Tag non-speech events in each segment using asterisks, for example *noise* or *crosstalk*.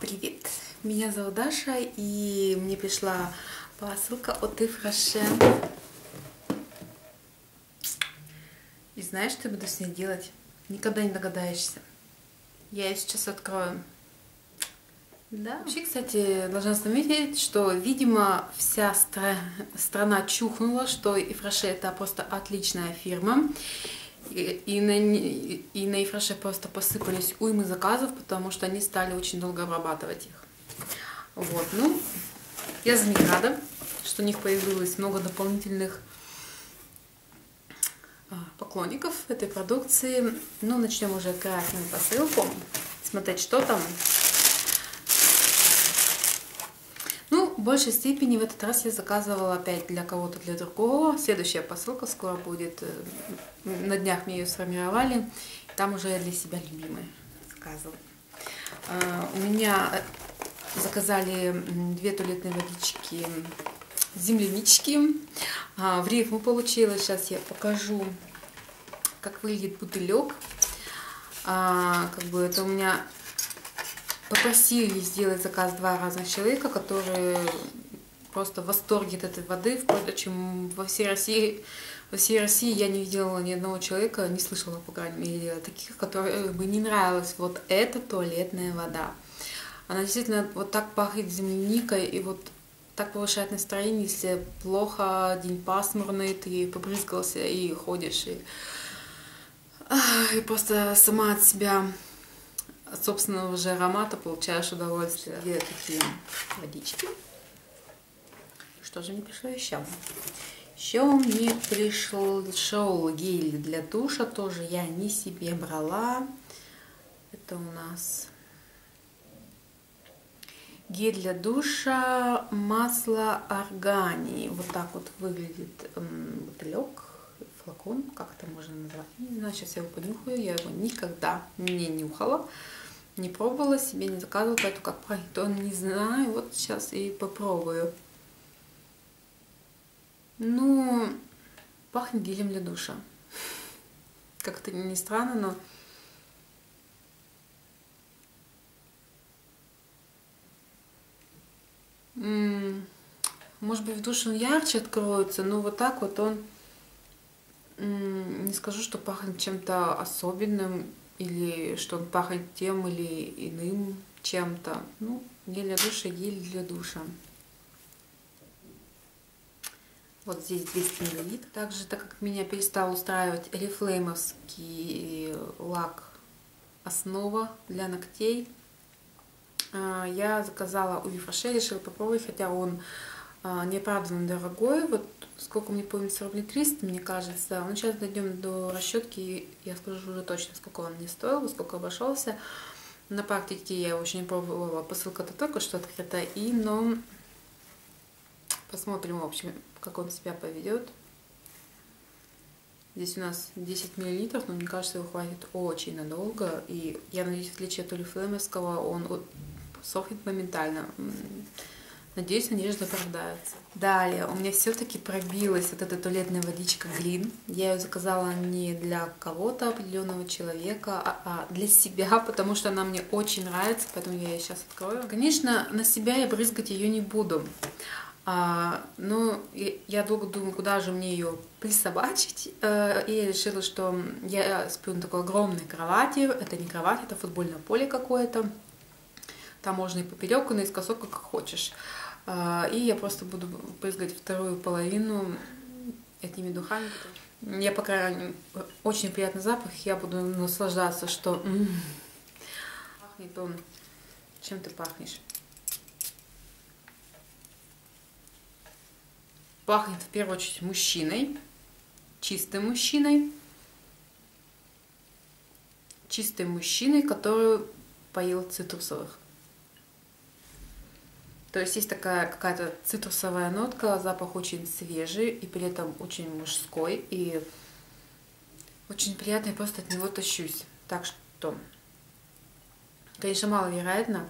Привет, меня зовут Даша, и мне пришла посылка от Ифраше. И знаешь, что я буду с ней делать? Никогда не догадаешься. Я ее сейчас открою. Да. Вообще, кстати, должна заметить, что, видимо, вся стра страна чухнула, что Ифраше это просто отличная фирма. И, на, и на Ифраше просто посыпались уймы заказов, потому что они стали очень долго обрабатывать их. Вот, ну, я за них рада, что у них появилось много дополнительных а, поклонников этой продукции. Ну, начнем уже открывать посылку, смотреть, что там. В большей степени в этот раз я заказывала опять для кого-то, для другого. Следующая посылка скоро будет. Э, на днях мне ее сформировали. Там уже для себя любимые заказывала. У меня э, заказали две туалетные водички землянички. А, в рифму получилось. Сейчас я покажу, как выглядит бутылек. А, как бы это у меня попросили сделать заказ два разных человека, которые просто в восторге от этой воды. Впрочем, во всей России, во всей России я не видела ни одного человека, не слышала, по крайней мере, таких, которые бы не нравилась вот эта туалетная вода. Она действительно вот так пахнет земляникой и вот так повышает настроение, если плохо, день пасмурный, ты побрызгался и ходишь, и, и просто сама от себя от собственного же аромата получаешь удовольствие. Где такие водички. Что же мне пришло еще? Еще мне пришел гель для душа, тоже я не себе брала. Это у нас гель для душа, масло органии. Вот так вот выглядит бутылек, флакон, как это можно назвать. Не знаю, сейчас я его понюхаю, я его никогда не нюхала не пробовала, себе не заказывала, поэтому как пахнет не знаю. Вот сейчас и попробую. Ну, пахнет гелем для душа. Как-то не странно, но... Может быть, в душе он ярче откроется, но вот так вот он... Не скажу, что пахнет чем-то особенным или что он пахнет тем или иным чем-то. Ну, гель для душа, гель для душа. Вот здесь 200 мл. Также, так как меня перестал устраивать рефлеймовский лак основа для ногтей, а, я заказала у Вифаше, решила попробовать, хотя он неоправданно дорогой. Вот сколько мне помнится, рублей 300, мне кажется. Ну, сейчас дойдем до расчетки, я скажу уже точно, сколько он мне стоил, сколько обошелся. На практике я очень пробовала, посылка-то только что открыта, и, но посмотрим, в общем, как он себя поведет. Здесь у нас 10 миллилитров, но мне кажется, его хватит очень надолго. И я надеюсь, в отличие от Олифлемовского, он сохнет моментально. Надеюсь, надежда оправдается. Далее, у меня все-таки пробилась вот эта туалетная водичка Глин. Я ее заказала не для кого-то определенного человека, а, а для себя, *laughs* потому что она мне очень нравится, поэтому я ее сейчас открою. Конечно, на себя я брызгать ее не буду. А, но я долго думаю, куда же мне ее присобачить. Э, и я решила, что я сплю на такой огромной кровати. Это не кровать, это футбольное поле какое-то. Там можно и поперек, и наискосок, как хочешь. А, и я просто буду брызгать вторую половину этими духами. Я пока очень приятный запах, я буду наслаждаться, что пахнет он. Чем ты пахнешь? Пахнет в первую очередь мужчиной, чистым мужчиной, чистым мужчиной, который поел цитрусовых. То есть есть такая какая-то цитрусовая нотка, запах очень свежий и при этом очень мужской. И очень приятно, я просто от него тащусь. Так что, конечно, маловероятно,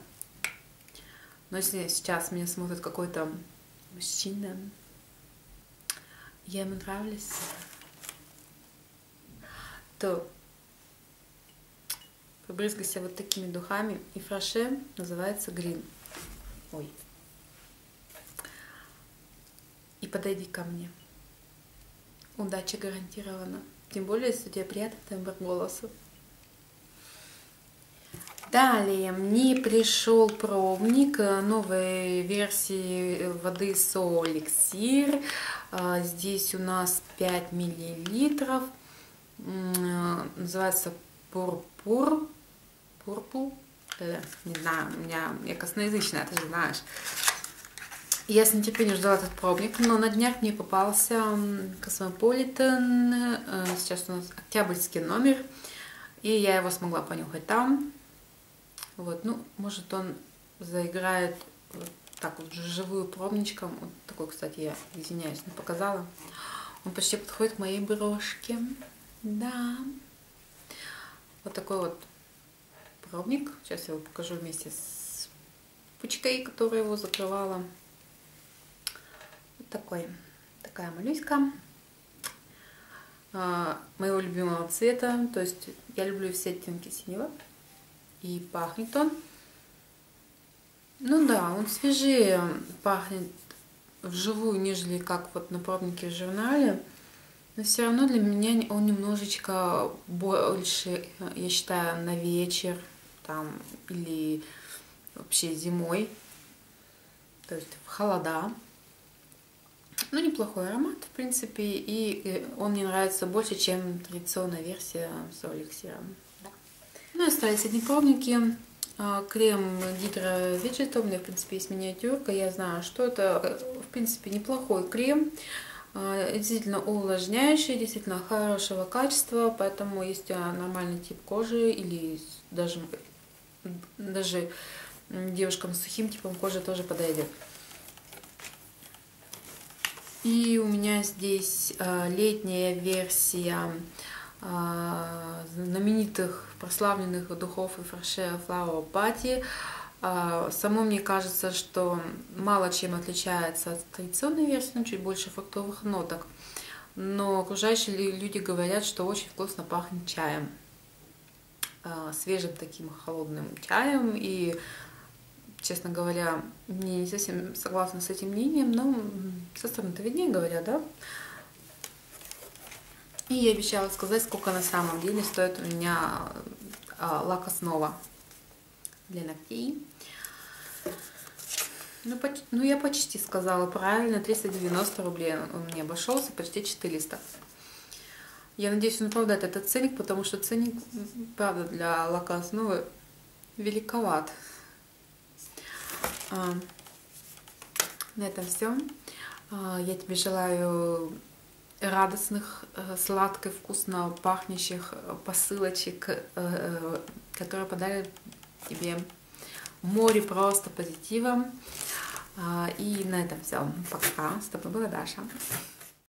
но если сейчас меня смотрит какой-то мужчина, я ему нравлюсь, то побрызгайся вот такими духами. И фраше называется Green. Ой. И подойди ко мне. Удача гарантирована. Тем более, если у тебя приятный тембр голоса. Далее мне пришел пробник новой версии воды Со Эликсир. Здесь у нас 5 миллилитров. Называется Пурпур. Пурпул. Э, не знаю, у меня я косноязычная, ты же знаешь. Я с нетерпением ждала этот пробник, но на днях мне попался Космополитен. Э, сейчас у нас октябрьский номер. И я его смогла понюхать там. Вот, ну, может, он заиграет вот так вот живую пробничком. Вот такой, кстати, я, извиняюсь, не показала. Он почти подходит к моей брошке. Да. Вот такой вот пробник. Сейчас я его покажу вместе с штучкой, которая его закрывала. Такой. Такая малюська. А, моего любимого цвета. То есть я люблю все оттенки синего. И пахнет он. Ну да, он свежее пахнет вживую, нежели как вот на пробнике в журнале. Но все равно для меня он немножечко больше, я считаю, на вечер там или вообще зимой. То есть в холода. Ну, неплохой аромат, в принципе, и он мне нравится больше, чем традиционная версия с эликсиром. Ну, остались одни пробники. А, крем Гидро Vegetal, у меня, в принципе, есть миниатюрка. Я знаю, что это, в принципе, неплохой крем. А, действительно увлажняющий, действительно хорошего качества, поэтому есть нормальный тип кожи или даже, даже девушкам с сухим типом кожи тоже подойдет. И у меня здесь а, летняя версия а, знаменитых прославленных духов и фарше Flower Party. А, само мне кажется, что мало чем отличается от традиционной версии, но чуть больше фруктовых ноток. Но окружающие люди говорят, что очень вкусно пахнет чаем. Свежим таким холодным чаем. И, честно говоря, мне не совсем согласна с этим мнением, но со стороны-то виднее говорят, да? И я обещала сказать, сколько на самом деле стоит у меня а, лак основа для ногтей. Ну, почти, ну, я почти сказала правильно, 390 рублей он мне обошелся, почти 400. Я надеюсь, он оправдает этот ценник, потому что ценник, правда, для лака основы великоват. А, на этом все. А, я тебе желаю радостных, э, сладко, вкусно пахнущих э, посылочек, э, которые подарят тебе море просто позитивом. А, и на этом все. Пока. С тобой была Даша.